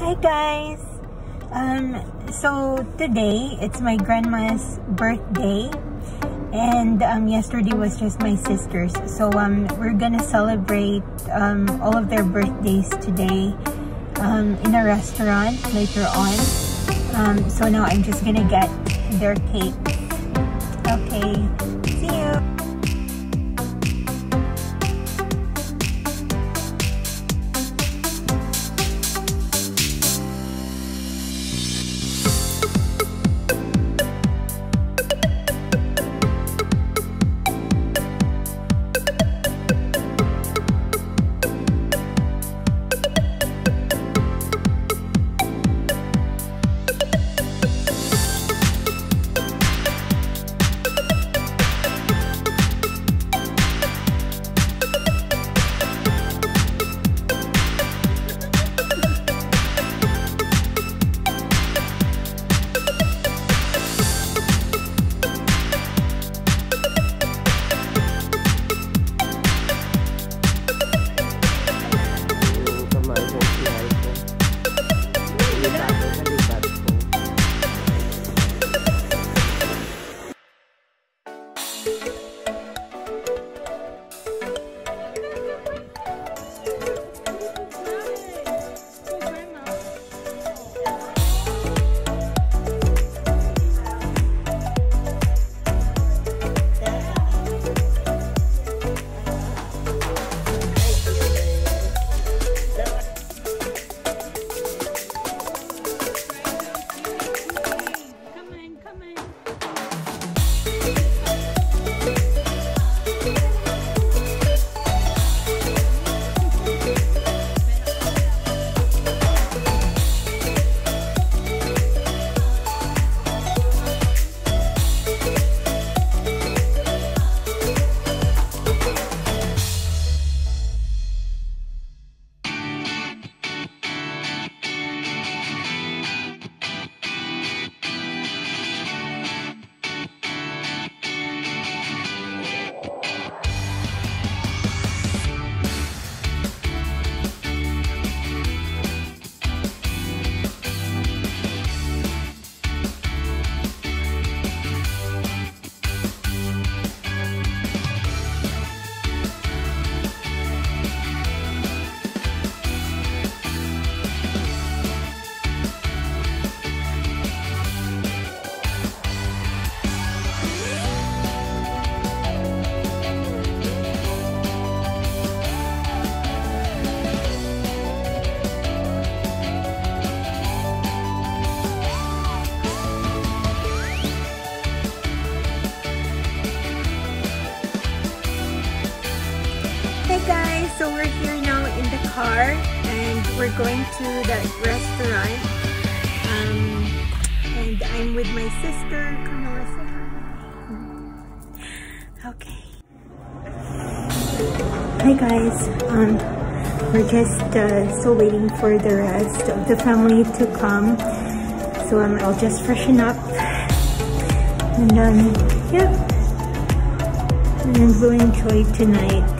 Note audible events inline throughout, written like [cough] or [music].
Hi guys! Um, so today, it's my grandma's birthday. And um, yesterday was just my sister's. So um, we're gonna celebrate um, all of their birthdays today um, in a restaurant later on. Um, so now I'm just gonna get their cake. Okay, so we're here now in the car and we're going to that restaurant. Um, and I'm with my sister. Come. Okay. Hi guys. Um, we're just uh, still waiting for the rest of the family to come. So um, I'll just freshen up. And um, yeah. And we'll enjoy tonight.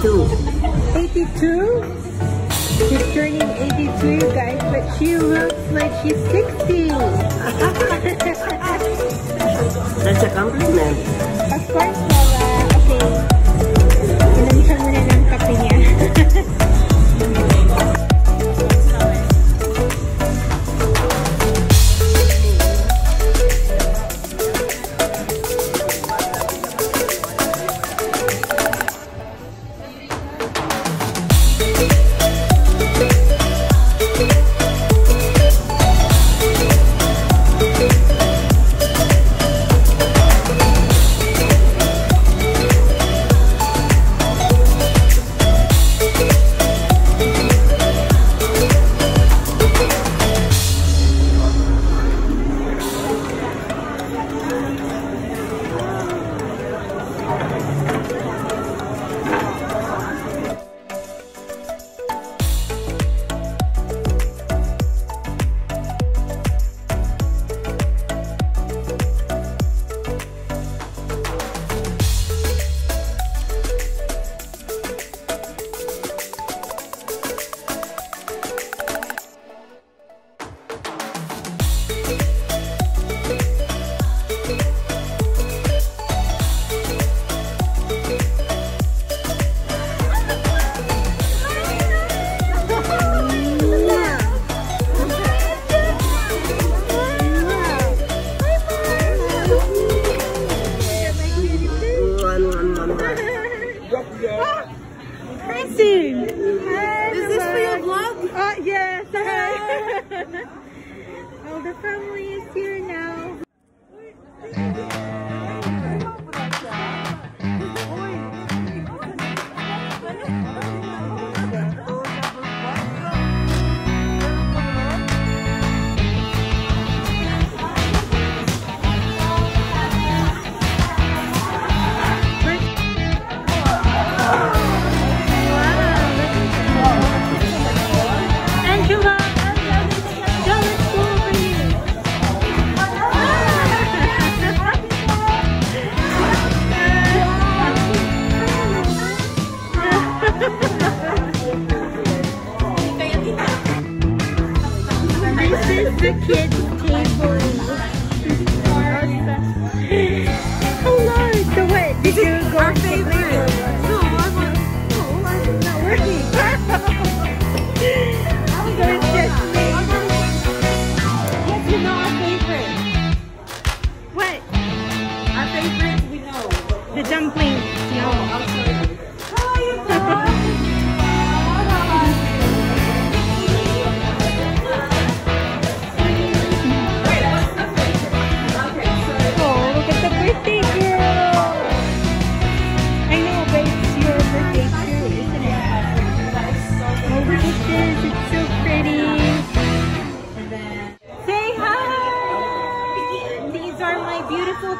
A2. 82? She's turning 82, you guys, but she looks like she's 60. [laughs] That's a compliment. Ah, Christy! Is this for your vlog? Uh, yes, [laughs] hi! All the family is here now. The kids' table. Oh Lord, so what? Did you go Our favorite. No, I want. Oh, I'm not working. so it's just me. Yes, you know our favorite. What? Our favorite, we know. The dumplings. No.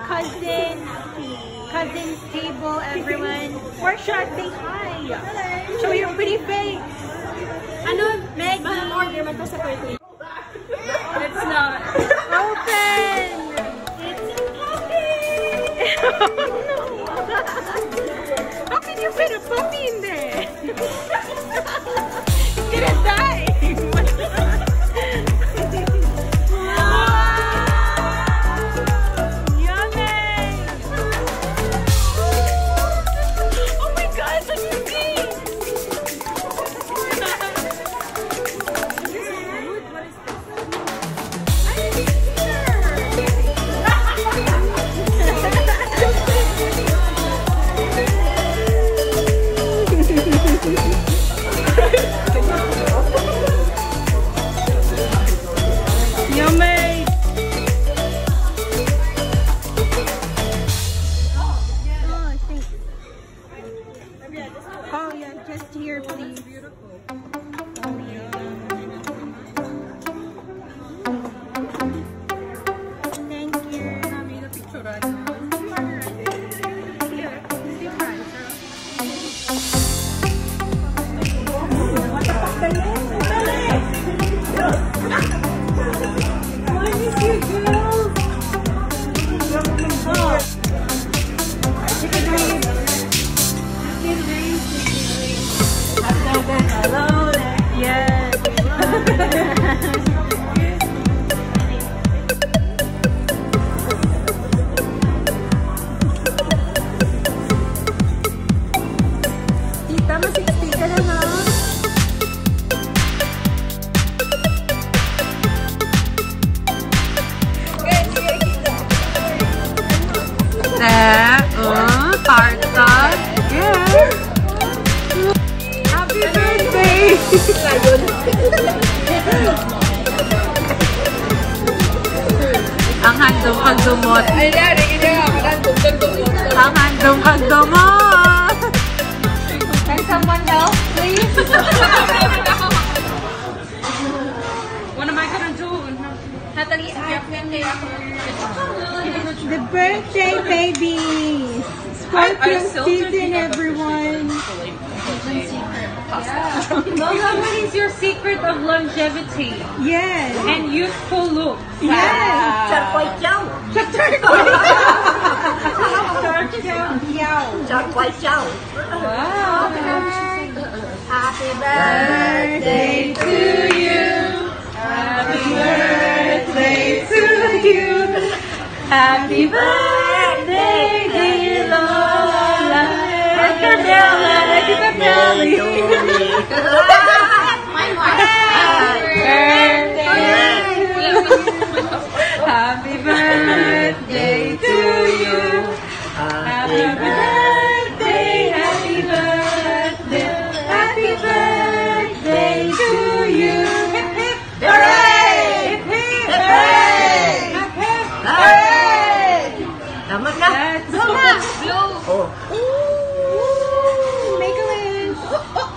Beautiful cousins. Table, everyone. Portia, say hi. Show your pretty face. Ano, Meg, anong order man to sa birthday? It's not. Open! It's a puppy! [laughs] How can you fit a puppy in there? [laughs] It's gonna die! Handong pagdumot. Ang handong pagdumot. Can someone else, please? [laughs] What am I gonna do? Natalie, The birthday babies! Scorpio season, everyone! Lola, what is your secret of longevity Yes! and youthful look? Yes! Charcoy chow. Charcoy chow. Happy birthday to you. Happy birthday to you! Happy birthday, dear Lola! Bella! Extra Belly! Happy that. Blow na! Blow! Oh. Ooh! Make a wish! Oh, oh.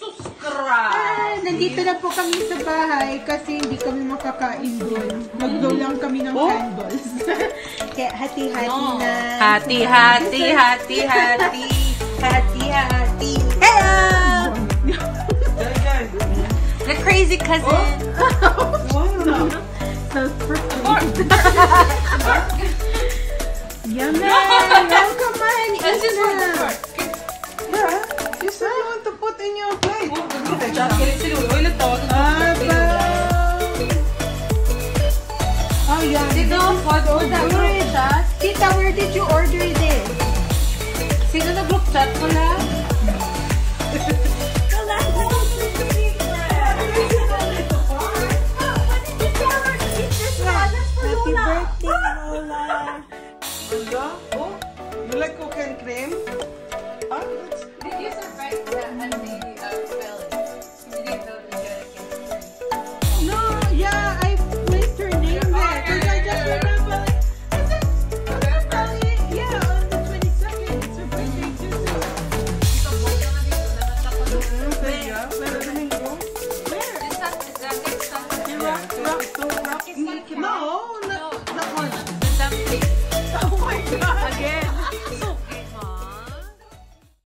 Subscribe! Nandito na po kami sa bahay kasi hindi kami makakain doon. Nag-blow lang kami ng oh? candles. [laughs] Kaya hati-hati no. na. Hati-hati, [laughs] hati-hati. Hati-hati. Hello! The crazy cousin. Oh. [laughs] wow. Yummy! Welcome on! That's just for the. Yeah, you you want to put in your plate. Oh, yeah. What? What that group? Tita, where did you order this?